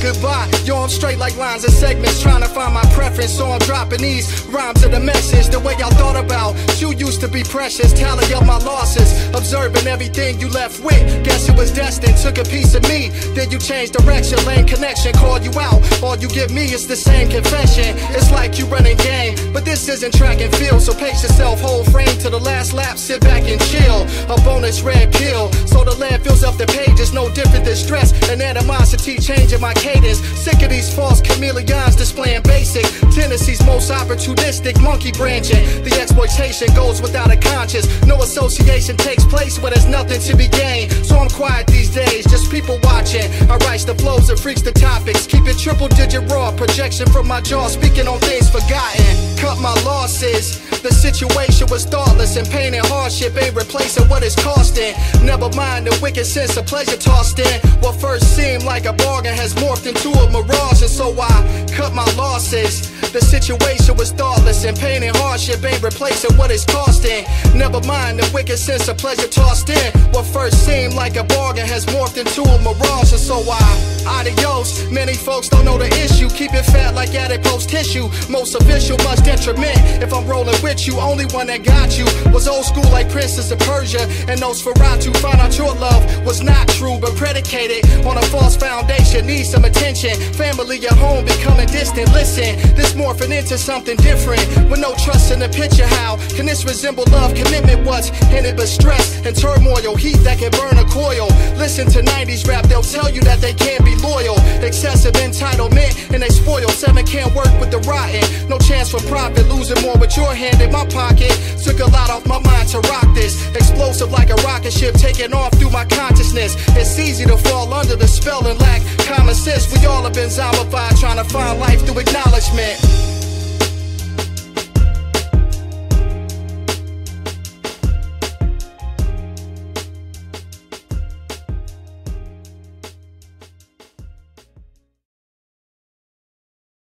goodbye. Yo, I'm straight like lines and segments, trying to find my preference, so I'm dropping these rhymes of the message. The way y'all thought be precious, tally up my losses. Observing everything you left with, guess it was destined. Took a piece of me, then you changed direction, lane connection, called you out. All you give me is the same confession. It's like you running game, but this isn't track and field. So pace yourself, whole frame to the last lap, sit back and chill. A bonus red pill, so the land fills up the pages, no different than stress and animosity changing my cadence. Sick of these false chameleons displaying basic tendencies, most opportunistic monkey branching. The exploitation goes without a conscience. No association takes place where there's nothing to be gained. So I'm quiet these days, just people watching. I write the flows and freaks the topics. Keep it triple digit raw, projection from my jaw, speaking on things forgotten. Cut my losses. The situation was thoughtless and pain and hardship ain't replacing what it's costing. Never mind the wicked sense of pleasure tossed in. What first seemed like a bargain has morphed into a mirage, and so I cut my losses. The situation was thoughtless and pain and hardship ain't replacing what it's costing. Never mind the wicked sense of pleasure tossed in. What first seemed like a bargain has morphed into a mirage, and so I adios. Many folks don't know the issue. Keep it fat like adipose tissue. Most official, much detriment. If I'm rolling with you, only one that got you was old school like Princess of Persia and Nosferatu. Found out your love was not true, but predicated on a false foundation. Need some attention. Family at home becoming distant. Listen, this morphing into something different with no trust in the picture. How can this resemble love? Commitment what's in it but stress and turmoil. Heat that can burn a coil. Listen to 90s rap, they'll tell you that they can't be loyal. Excessive entitlement and they spoil. Seven can't work with the rotten. No chance for profit. Losing more with your hand in my pocket. Took a lot off my mind to rock this. Explosive like a rocket ship taking off through my consciousness. It's easy to fall under the spell and lack common sense. We all have been zombified trying to find life through acknowledgement.